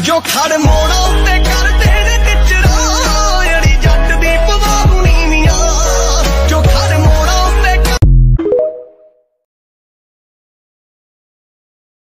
ਜੋ ਖੜ ਮੋੜਾਂ ਉੱਤੇ